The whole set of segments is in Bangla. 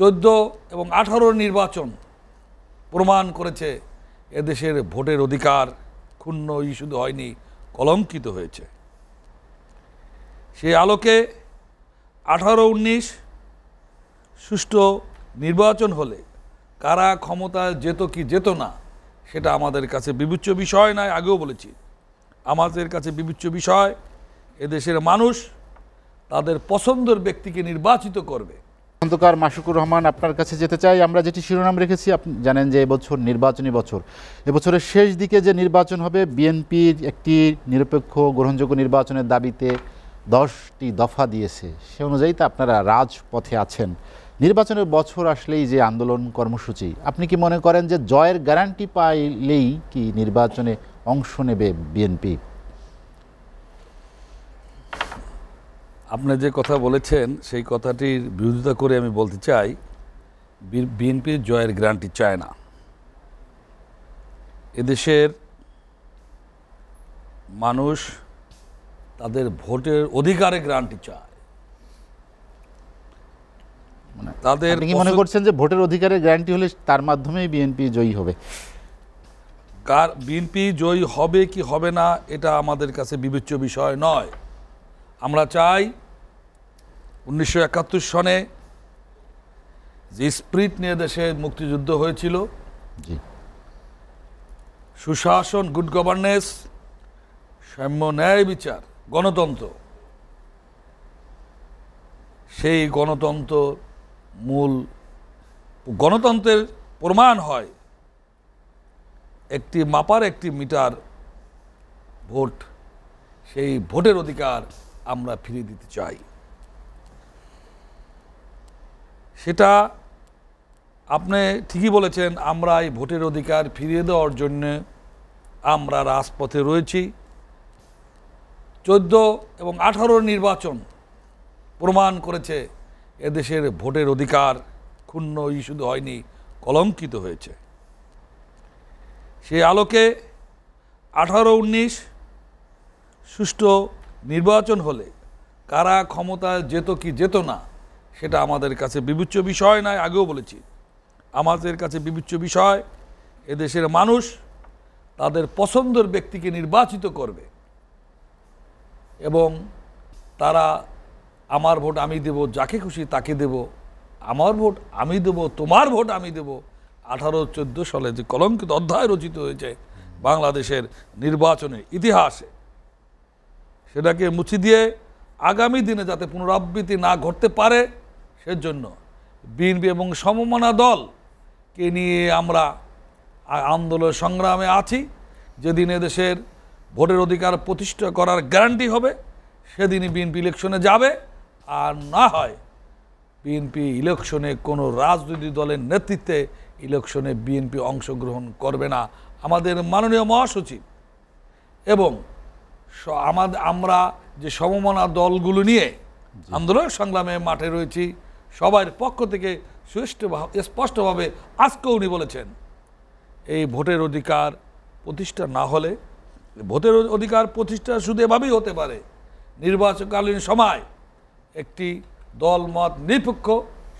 চোদ্দ এবং আঠারো নির্বাচন প্রমাণ করেছে এদেশের ভোটের অধিকার ক্ষুণ্ণই শুধু হয়নি, কলঙ্কিত হয়েছে। সেই আলোকে আঠারো উনিশ সুষ্ঠু নির্বাচন হলে কারা ক্ষমতা যেত কি যেত না, সেটা আমাদের কাছে বিবেচ্য বিষয় নয়, আগেও বলেছি। আমাদের কাছে বিবেচ্য বিষয়, এদেশের মানুষ তাদের পছন্দের ব্যক্তিকে নির্বাচিত করবে। খন্দকার মাসুকুর রহমান আপনার কাছে যেতে চাই। আমরা যেটি শিরোনাম রেখেছি, আপনি জানেন যে এবছর নির্বাচনী বছর। এবছরের শেষ দিকে যে নির্বাচন হবে, বিএনপির একটি নিরপেক্ষ গ্রহণযোগ্য নির্বাচনের দাবিতে দশটি দফা দিয়েছে। সে অনুযায়ী তো আপনারা রাজপথে আছেন। নির্বাচনের বছর আসলেই যে আন্দোলন কর্মসূচি, আপনি কি মনে করেন যে জয়ের গ্যারান্টি পাইলেই কি নির্বাচনে অংশ নেবে বিএনপি? আপনি যে কথা বলেছেন সেই কথাটির বিরোধিতা করে আমি বলতে চাই বিএনপি জয়ের গ্যারান্টি চায় না। এদেশের মানুষ তাদের ভোটের অধিকারে গ্যারান্টি চায়। তাদের কি মনে করছেন যে ভোটের অধিকারের গ্যারান্টি হলে তার মাধ্যমেই বিএনপি জয়ী হবে? কার বিএনপি জয়ী হবে কি হবে না এটা আমাদের কাছে বিবেচ্য বিষয় নয়। আমরা চাই উনিশশো একাত্তর সনে যে স্প্রিট নিয়ে দেশে মুক্তিযুদ্ধ হয়েছিল সুশাসন গুড গভর্নেন্স সাম্য ন্যায় বিচার গণতন্ত্র সেই গণতন্ত্র মূল গণতন্ত্রের প্রমাণ হয় একটি মাপার একটি মিটার ভোট সেই ভোটের অধিকার আমরা ফিরিয়ে দিতে চাই। সেটা আপনি ঠিকই বলেছেন, আমরা এই ভোটের অধিকার ফিরিয়ে দেওয়ার জন্য আমরা রাজপথে রয়েছি। চোদ্দ এবং আঠারো নির্বাচন প্রমাণ করেছে এদেশের ভোটের অধিকার ক্ষুণ্ণই শুধু হয়নি, কলঙ্কিত হয়েছে। সেই আলোকে আঠারো, উনিশ সুষ্ঠু নির্বাচন হলে কারা ক্ষমতা যেত কি যেত না, সেটা আমাদের কাছে বিবেচ্য বিষয় নয়, আগেও বলেছি। আমাদের কাছে বিবেচ্য বিষয়, এদেশের মানুষ তাদের পছন্দের ব্যক্তিকে নির্বাচিত করবে এবং তারা আমার ভোট আমি দেব, যাকে খুশি তাকে দেব, আমার ভোট আমি দেব, তোমার ভোট আমি দেব। আঠারো চোদ্দ সালে যে কলঙ্কিত অধ্যায় রচিত হয়েছে বাংলাদেশের নির্বাচনের ইতিহাসে। সেটাকে মুছি দিয়ে আগামী দিনে যাতে পুনরাবৃত্তি না ঘটতে পারে, সেজন্য বিএনপি এবং সমমনা দলকে নিয়ে আমরা আন্দোলন সংগ্রামে আছি। যেদিন দেশের ভোটের অধিকার প্রতিষ্ঠা করার গ্যারান্টি হবে, সেদিনই বিএনপি ইলেকশনে যাবে। আর না হয় বিএনপি ইলেকশনে কোনো রাজনৈতিক দলের নেতৃত্বে ইলেকশনে বিএনপি অংশগ্রহণ করবে না। আমাদের মাননীয় মহাসচিব এবং আমাদের আমরা যে সমমনা দলগুলো নিয়ে আন্দোলন সংগ্রামে মাঠে রয়েছি সবার পক্ষ থেকে সুষ্ঠু স্পষ্টভাবে আজকেও উনি বলেছেন এই ভোটের অধিকার প্রতিষ্ঠা না হলে ভোটের অধিকার প্রতিষ্ঠা শুধু এভাবেই হতে পারে। নির্বাচনকালীন সময় একটি দল মত নিরপেক্ষ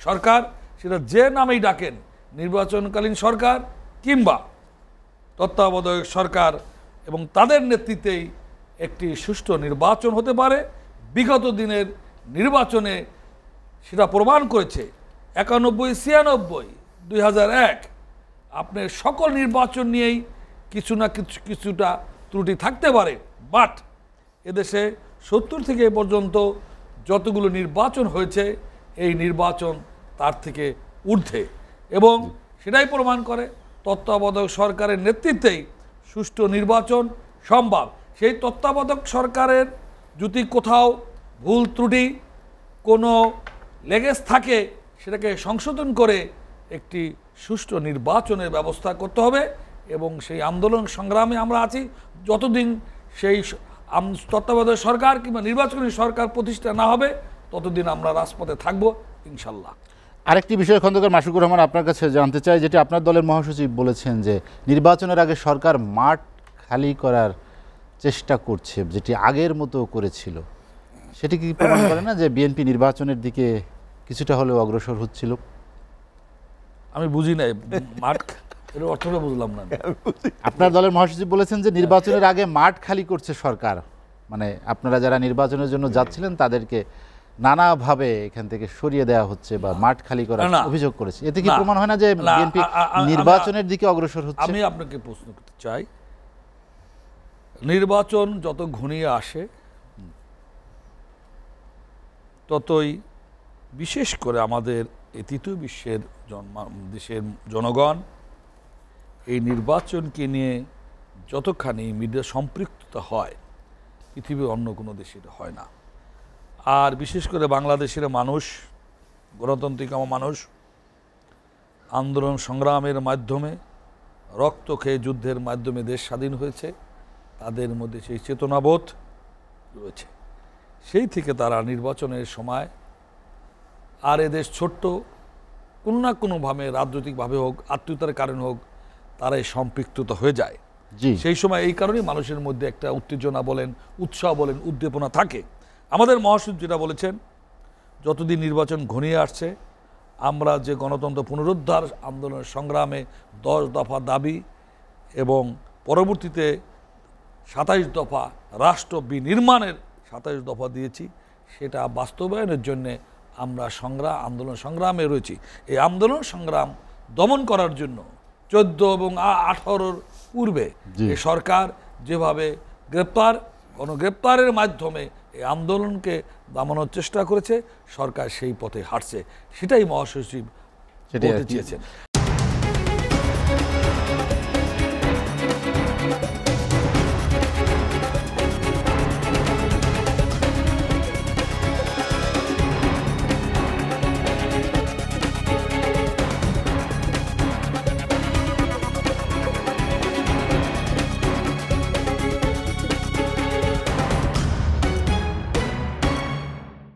সরকার সেটা যে নামেই ডাকেন নির্বাচনকালীন সরকার কিংবা তত্ত্বাবধায়ক সরকার এবং তাদের নেতৃত্বেই একটি সুষ্ঠু নির্বাচন হতে পারে। বিগত দিনের নির্বাচনে সেটা প্রমাণ করেছে একানব্বই, ছিয়ানব্বই, দুই এক। আপনার সকল নির্বাচন নিয়েই কিছু না কিছু, কিছুটা ত্রুটি থাকতে পারে। বাট এদেশে সত্তর থেকে পর্যন্ত যতগুলো নির্বাচন হয়েছে, এই নির্বাচন তার থেকে ঊর্ধ্বে। এবং সেটাই প্রমাণ করে তত্ত্বাবধায়ক সরকারের নেতৃত্বেই সুষ্ঠু নির্বাচন সম্ভব। সেই তত্ত্বাবধায়ক সরকারের যদি কোথাও ভুল ত্রুটি, কোনো লেগেজ থাকে, সেটাকে সংশোধন করে একটি সুষ্ঠু নির্বাচনের ব্যবস্থা করতে হবে এবং সেই আন্দোলন সংগ্রামে আমরা আছি। যতদিন সেই তত্ত্বাবধায়ক সরকার কিংবা নির্বাচনী সরকার প্রতিষ্ঠা না হবে, ততদিন আমরা রাজপথে থাকব, ইনশাল্লাহ। আরেকটি বিষয় খন্দকার মাসুকুর রহমান আপনার কাছে জানতে চাই, যেটি আপনার দলের মহাসচিব বলেছেন যে, নির্বাচনের আগে সরকার মাঠ খালি করার চেষ্টা করছে যেটি আগের মতো করেছিল। সেটি কি প্রমাণ করে না যে বিএনপি নির্বাচনের দিকে কিছুটা হলেও অগ্রসর হচ্ছিল? আমি বুঝি নাই। মাঠ এর অর্থটা বুঝলাম না আপনার দলের মহাসচিব বলেছেন যে নির্বাচনের আগে মাঠ খালি করছে সরকার। মানে আপনারা যারা নির্বাচনের জন্য যাচ্ছিলেন তাদেরকে নানাভাবে এখান থেকে সরিয়ে দেওয়া হচ্ছে বা মাঠ খালি করার অভিযোগ করেছে। এতে কি প্রমাণ হয় না যে বিএনপি নির্বাচনের দিকে অগ্রসর হচ্ছে? আমি আপনাকে প্রশ্ন করতে চাই নির্বাচন যত ঘনিয়ে আসে, ততই বিশেষ করে আমাদের এ তৃতীয় বিশ্বের দেশের জনগণ এই নির্বাচনকে নিয়ে যতখানি মিডিয়া সম্পৃক্ততা হয়, পৃথিবীর অন্য কোনো দেশের হয় না। আর বিশেষ করে বাংলাদেশের মানুষ, গণতান্ত্রিক আমার মানুষ, আন্দোলন সংগ্রামের মাধ্যমে রক্ত খেয়ে যুদ্ধের মাধ্যমে দেশ স্বাধীন হয়েছে। তাদের মধ্যে সেই চেতনাবোধ রয়েছে। সেই থেকে তারা নির্বাচনের সময় আর এদেশ ছোট্ট কোনো না কোনোভাবে রাজনৈতিকভাবে হোক আত্মীয়তার কারণে হোক তারাই সম্পৃক্ততা হয়ে যায়। সেই সময় এই কারণেই মানুষের মধ্যে একটা উত্তেজনা বলেন উৎসাহ বলেন উদ্দীপনা থাকে। আমাদের মহাসচিব যেটা বলেছেন যতদিন নির্বাচন ঘনিয়ে আসছে আমরা যে গণতন্ত্র পুনরুদ্ধার আন্দোলনের সংগ্রামে দশ দফা দাবি এবং পরবর্তীতে সাতাইশ দফা রাষ্ট্র বিনির্মাণের সাতাইশ দফা দিয়েছি। সেটা বাস্তবায়নের জন্যে আমরা সংগ্রাম আন্দোলন সংগ্রামে রয়েছি। এই আন্দোলন সংগ্রাম দমন করার জন্য চোদ্দ এবং আঠারোর পূর্বে এই সরকার যেভাবে গ্রেপ্তার গণগ্রেপ্তারের মাধ্যমে এই আন্দোলনকে দমানোর চেষ্টা করেছে সরকার সেই পথে হাঁটছে। সেটাই মহাসচিব বলতে চেয়েছেন।